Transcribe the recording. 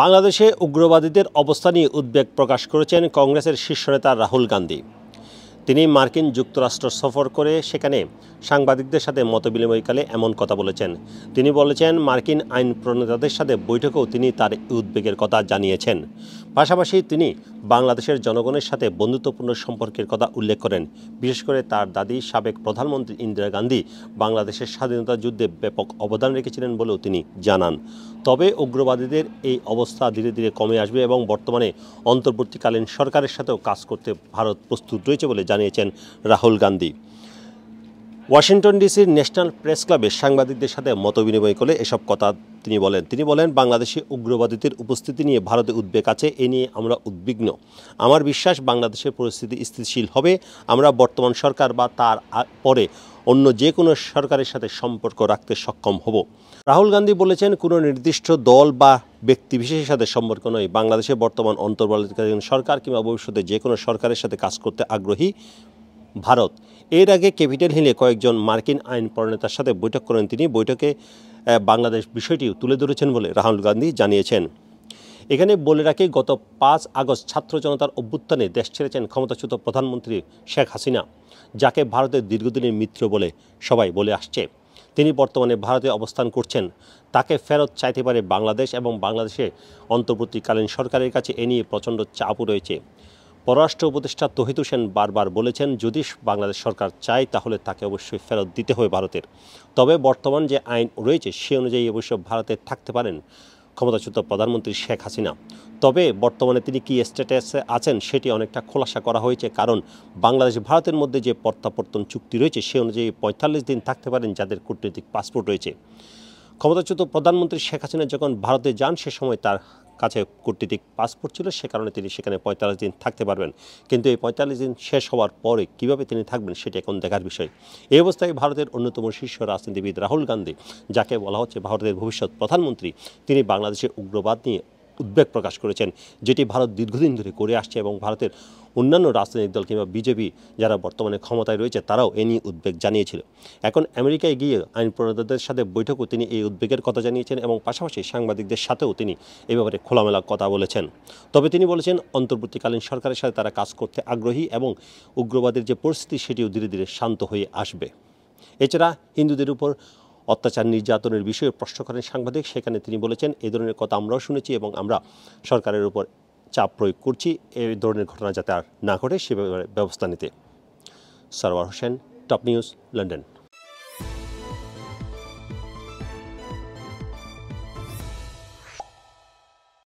বাংলাদেশে উগ্রবাদীদের অবস্থা নিয়ে উদ্বেগ প্রকাশ করেছেন কংগ্রেসের শীর্ষ নেতা রাহুল গান্ধী। তিনি মার্কিন যুক্তরাষ্ট্র সফর করে সেখানে সাংবাদিকদের সাথে মতবিনিময়কালে এমন কথা বলেছেন। তিনি বলেছেন, মার্কিন আইন প্রণেতাদের সাথে বৈঠকেও তিনি তার উদ্বেগের কথা জানিয়েছেন। পাশাপাশি তিনি বাংলাদেশের জনগণের সাথে বন্ধুত্বপূর্ণ সম্পর্কের কথা উল্লেখ করেন। বিশেষ করে তার দাদি সাবেক প্রধানমন্ত্রী ইন্দিরা গান্ধী বাংলাদেশের স্বাধীনতা যুদ্ধে ব্যাপক অবদান রেখেছিলেন বলেও তিনি জানান। তবে উগ্রবাদীদের এই অবস্থা ধীরে ধীরে কমে আসবে এবং বর্তমানে অন্তর্বর্তীকালীন সরকারের সাথেও কাজ করতে ভারত প্রস্তুত রয়েছে বলে জানিয়েছেন রাহুল গান্ধী। ওয়াশিংটন ডিসির ন্যাশনাল প্রেস ক্লাবে সাংবাদিকদের সাথে মতবিনিময় করে এসব কথা তিনি বলেন। তিনি বলেন, বাংলাদেশে উগ্রবাদীদের উপস্থিতি নিয়ে ভারতে উদ্বেগ আছে, এ নিয়ে আমরা উদ্বিগ্ন। আমার বিশ্বাস, বাংলাদেশের পরিস্থিতি স্থিতিশীল হবে। আমরা বর্তমান সরকার বা তার পরে অন্য যে কোনো সরকারের সাথে সম্পর্ক রাখতে সক্ষম হব। রাহুল গান্ধী বলেছেন, কোনো নির্দিষ্ট দল বা ব্যক্তি বিশেষের সাথে সম্পর্ক নয়। বাংলাদেশের বর্তমান অন্তর্বর্তীকালীন সরকার কিংবা ভবিষ্যতে যে কোনো সরকারের সাথে কাজ করতে আগ্রহী। ভারত। এর আগে ক্যাপিটাল হিলে কয়েকজন মার্কিন আইন প্রণেতার সাথে বৈঠক করেন তিনি। বৈঠকে বাংলাদেশ বিষয়টি তুলে ধরেছেন বলে রাহুল গান্ধী জানিয়েছেন। এখানে বলে রাখি, গত পাঁচ আগস্ট ছাত্র জনতার অভ্যুত্থানে দেশ ছেড়েছেন ক্ষমতাচ্যুত প্রধানমন্ত্রী শেখ হাসিনা, যাকে ভারতের দীর্ঘদিনের মিত্র বলে সবাই বলে আসছে। তিনি বর্তমানে ভারতে অবস্থান করছেন। তাকে ফেরত চাইতে পারে বাংলাদেশ এবং বাংলাদেশে অন্তর্বর্তীকালীন সরকারের কাছে এ নিয়ে প্রচণ্ড চাপও রয়েছে। পররাষ্ট্র উপদেষ্টা তহিত হোসেন বারবার বলেছেন, যদি বাংলাদেশ সরকার চায় তাহলে তাকে অবশ্যই ফেরত দিতে হবে ভারতের। তবে বর্তমান যে আইন রয়েছে সে অনুযায়ী অবশ্য ভারতে থাকতে পারেন ক্ষমতাচ্যুত প্রধানমন্ত্রী শেখ হাসিনা। তবে বর্তমানে তিনি কি স্ট্যাটাসে আছেন সেটি অনেকটা খোলাসা করা হয়েছে, কারণ বাংলাদেশ ভারতের মধ্যে যে প্রত্যাবর্তন চুক্তি রয়েছে সে অনুযায়ী পঁয়তাল্লিশ দিন থাকতে পারেন যাদের কূটনৈতিক পাসপোর্ট রয়েছে। ক্ষমতাচ্যুত প্রধানমন্ত্রী শেখ হাসিনা যখন ভারতে যান সে সময় তার কাছে কূটনীতিক পাসপোর্ট ছিল, সে কারণে তিনি সেখানে পঁয়তাল্লিশ দিন থাকতে পারবেন। কিন্তু এই পঁয়তাল্লিশ দিন শেষ হওয়ার পরে কীভাবে তিনি থাকবেন সেটি এখন দেখার বিষয়। এই অবস্থায় ভারতের অন্যতম শীর্ষ রাজনীতিবিদ রাহুল গান্ধী, যাকে বলা হচ্ছে ভারতের ভবিষ্যৎ প্রধানমন্ত্রী, তিনি বাংলাদেশের উগ্রবাদ নিয়ে উদ্বেগ প্রকাশ করেছেন, যেটি ভারত দীর্ঘদিন ধরে করে আসছে এবং ভারতের অন্যান্য রাজনৈতিক দল কিংবা বিজেপি যারা বর্তমানে ক্ষমতায় রয়েছে, তারাও এ নিয়ে উদ্বেগ জানিয়েছিল। এখন আমেরিকায় গিয়ে আইন প্রণেতাদের সাথে বৈঠকও তিনি এই উদ্বেগের কথা জানিয়েছেন এবং পাশাপাশি সাংবাদিকদের সাথেও তিনি এ ব্যাপারে খোলামেলা কথা বলেছেন। তবে তিনি বলেছেন, অন্তর্বর্তীকালীন সরকারের সাথে তারা কাজ করতে আগ্রহী এবং উগ্রবাদের যে পরিস্থিতি, সেটিও ধীরে ধীরে শান্ত হয়ে আসবে। এছাড়া হিন্দুদের উপর অত্যাচার নির্যাতনের বিষয়ে প্রশ্ন করেন সাংবাদিক। সেখানে তিনি বলেছেন, এ ধরনের কথা আমরাও শুনেছি এবং আমরা সরকারের উপর চাপ প্রয়োগ করছি। এই ধরনের ঘটনা যাতে আর না ঘটে, সে ব্যবস্থা নিতে। Sarwar Hossain, top news, London.